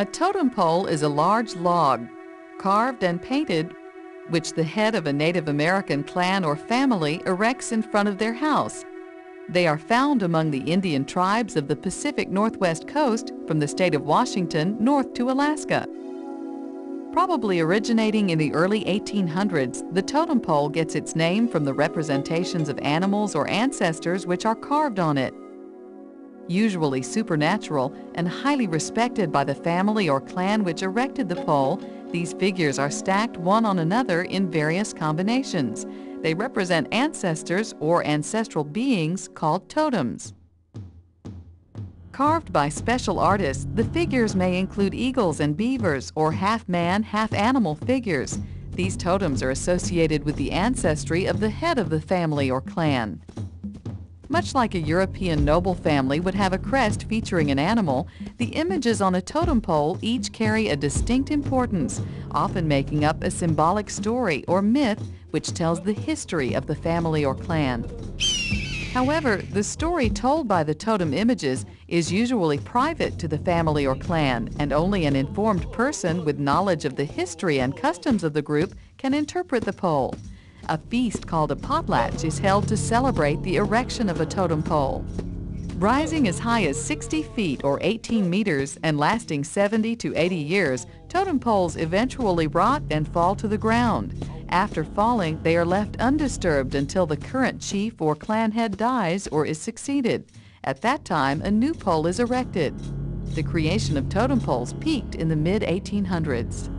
A totem pole is a large log, carved and painted, which the head of a Native American clan or family erects in front of their house. They are found among the Indian tribes of the Pacific Northwest coast from the state of Washington north to Alaska. Probably originating in the early 1800s, the totem pole gets its name from the representations of animals or ancestors which are carved on it. Usually supernatural and highly respected by the family or clan which erected the pole, these figures are stacked one on another in various combinations. They represent ancestors or ancestral beings called totems. Carved by special artists, the figures may include eagles and beavers or half-man, half-animal figures. These totems are associated with the ancestry of the head of the family or clan. Much like a European noble family would have a crest featuring an animal, the images on a totem pole each carry a distinct importance, often making up a symbolic story or myth which tells the history of the family or clan. However, the story told by the totem images is usually private to the family or clan, and only an informed person with knowledge of the history and customs of the group can interpret the pole. A feast called a potlatch is held to celebrate the erection of a totem pole. Rising as high as 60 feet or 18 meters and lasting 70 to 80 years, totem poles eventually rot and fall to the ground. After falling, they are left undisturbed until the current chief or clan head dies or is succeeded. At that time, a new pole is erected. The creation of totem poles peaked in the mid-1800s.